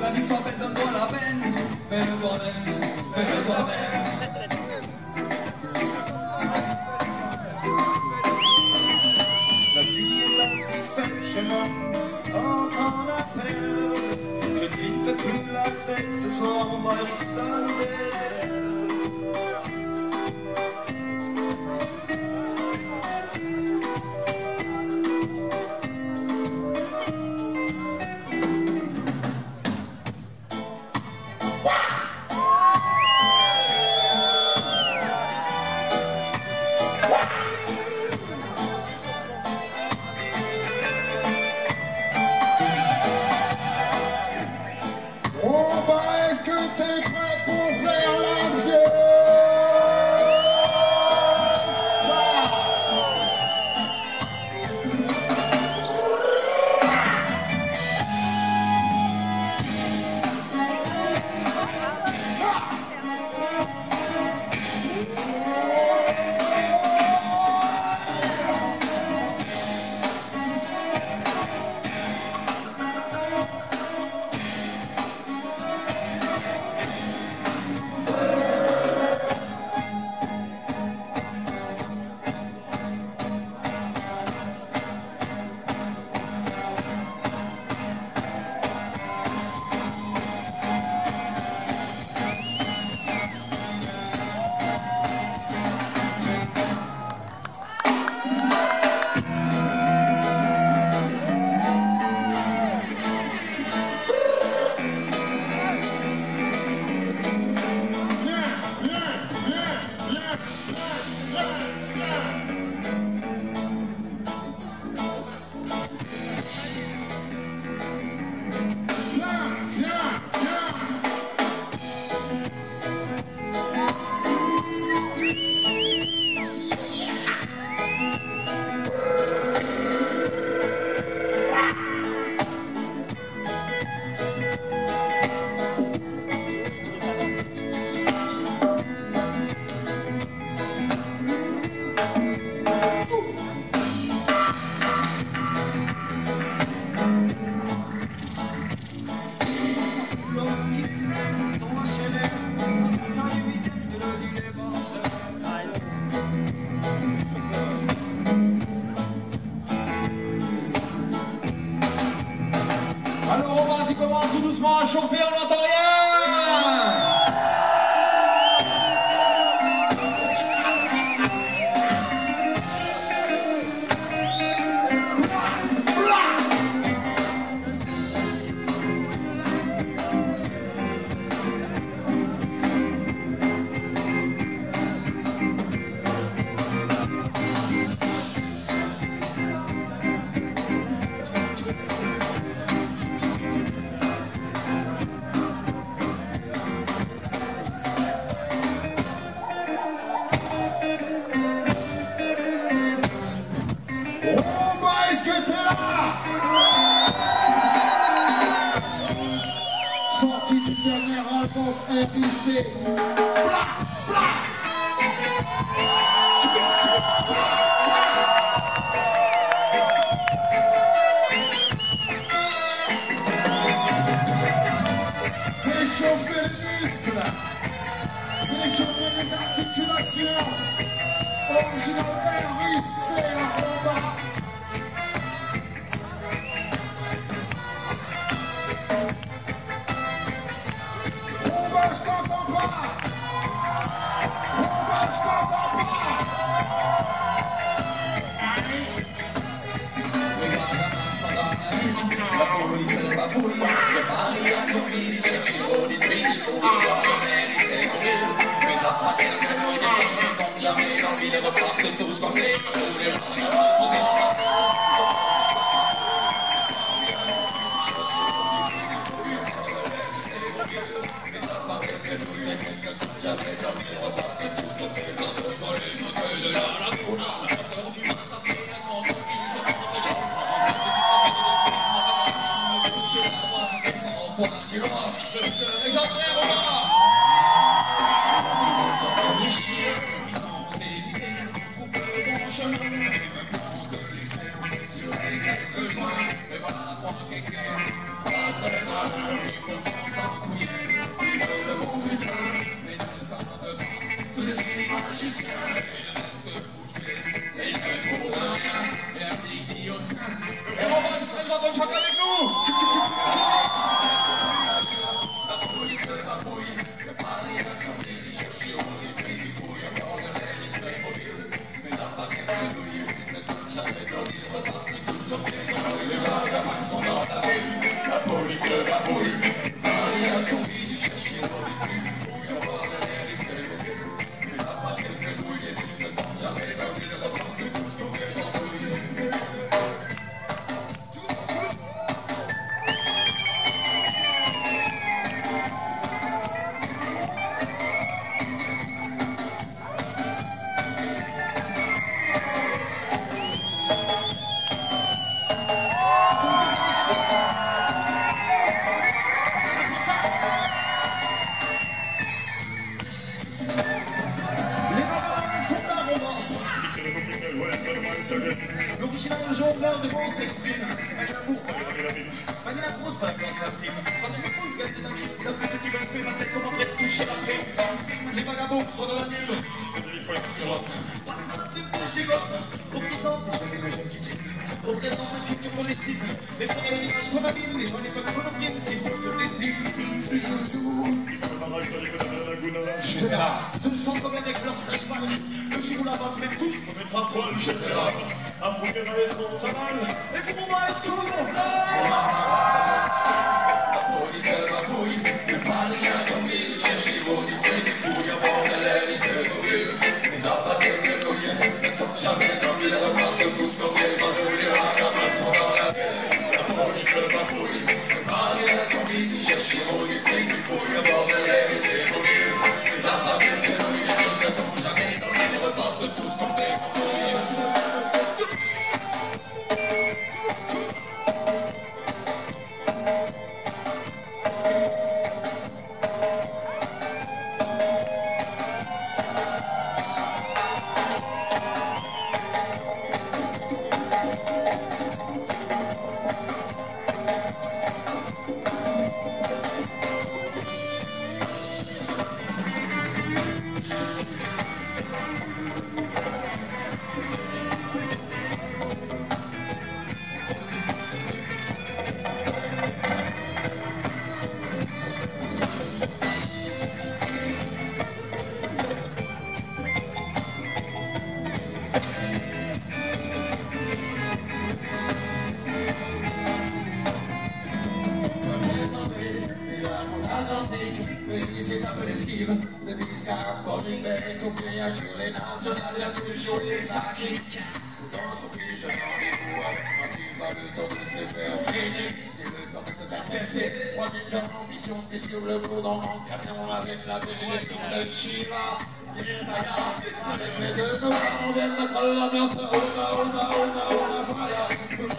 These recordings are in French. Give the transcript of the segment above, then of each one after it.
la vie soit belle, donne-toi la peine. Fais-le toi-même, fais-le toi-même. La vie est ainsi faite l'homme. entend l'appel. Jeune ne fait plus la tête, ce soir on va donne des ailes. doucement à chauffer les muscles. Fais chauffer les articulations. Original RIC à combat. ¡Vamos! ¡Es la Jamais dans le ville tous comme les fous, les barres Descarga. Les vagabonds sont dans la ville. Être sur Parce qu'on plus de bouche des. Représente les et les. Représente la culture qu'on les cible. Les et les virages qu'on abîme. Les gens les peuples qu'on opprime. C'est que les cibles, si, si. Je tous sont comme avec leur fraîche. Le jour où la bas, tu les tous pour mettre à poil. Je là, affronter ma responsable. Et faut qu'on va être toujours là. La ville. Cherchez vos diffus, des fouilles avant de l'air, c'est en mission, et sur le bourdon, camion, la veine, la le Shiva. Avec les deux on vient mettre l'ambiance. Oda, oda, oda,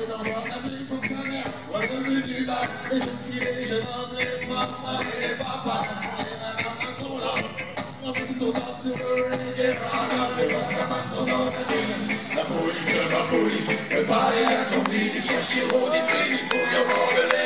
est dans. Revenus du bas, les jeunes filles, les jeunes hommes, les mamans et papas. Les mamans sont là. On au top sur le reggae. Les mamans dans la ville. La police va fouiller. Le palais ils cherchent des filles, il faut y avoir de l'air,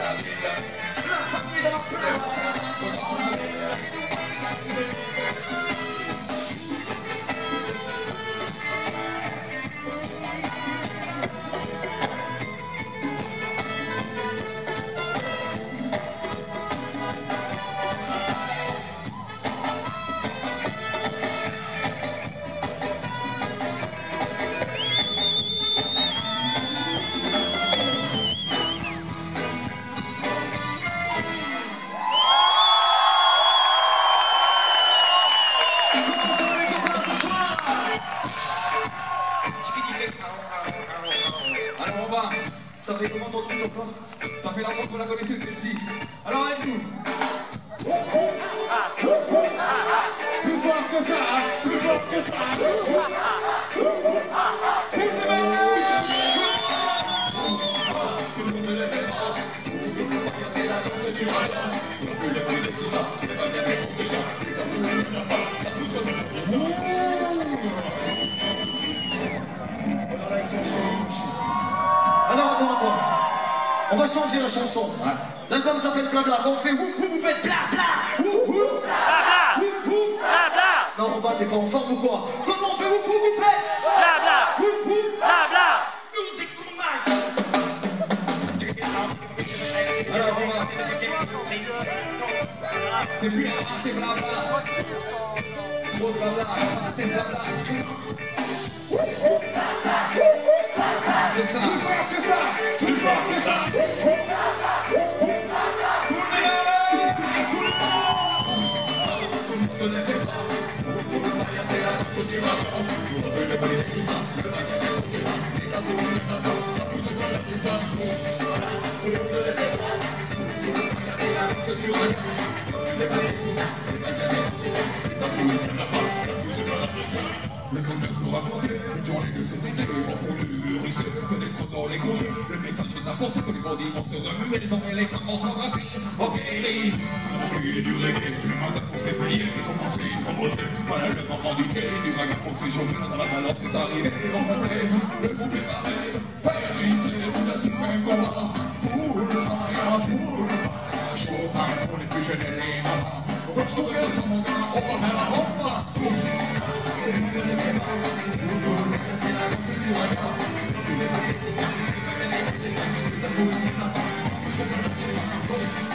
la ville. La famille de la ça fait la fois qu'on la connaissait celle-ci. Alors avec nous. Plus fort que ça, plus fort que ça. Va changer la chanson. L'album s'appelle Blabla. Quand on fait woup woup, vous faites bla bla. Woup woup. Blabla Woup woup. Blabla Non, Robin, t'es pas en forme ou quoi? Comment on fait woup woup, vous faites? Blabla woup woup. Blabla Music for. Alors, Robin. C'est plus un c'est blabla. Trop de blabla, de blabla. Plus fort que ça, plus fort que ça. Le dans les le message est n'importe que les bandits vont se remuer, les hommes et les femmes vont s'embrasser, ok, les du reggae, le payé, et commencé à voilà le moment du thé, du vagabond s'est chauffé, dans la balance est arrivé, le groupe est pareil, Paris, c'est combat, fire, showtime pour les plus jeunes mon gars, on va faire la bombe, décide de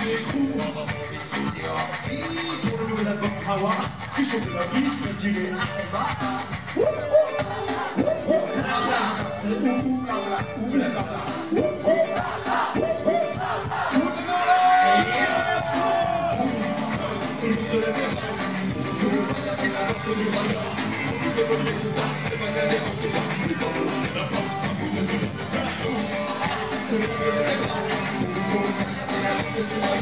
le but s'écroule Pour le nouvel album Hawa, qui chante de la vie, c'est tiré C'est ou ou blabla, ou blabla Woo!